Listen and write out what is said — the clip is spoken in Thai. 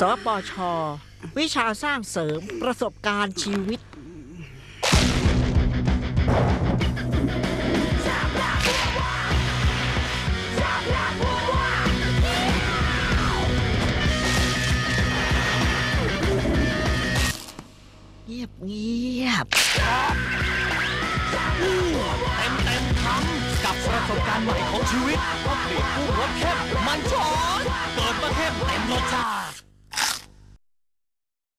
สปช วิชาสร้างเสริมประสบการณ์ชีวิต เงียบเงียบเต็มเต็มคำกับประสบการณ์ใหม่ของชีวิตก็เปลี่ยนผู้รสเข้มมันช้อนเกิดมาเข้มเต็มรสชาติ